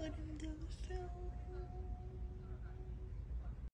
Let him do the show.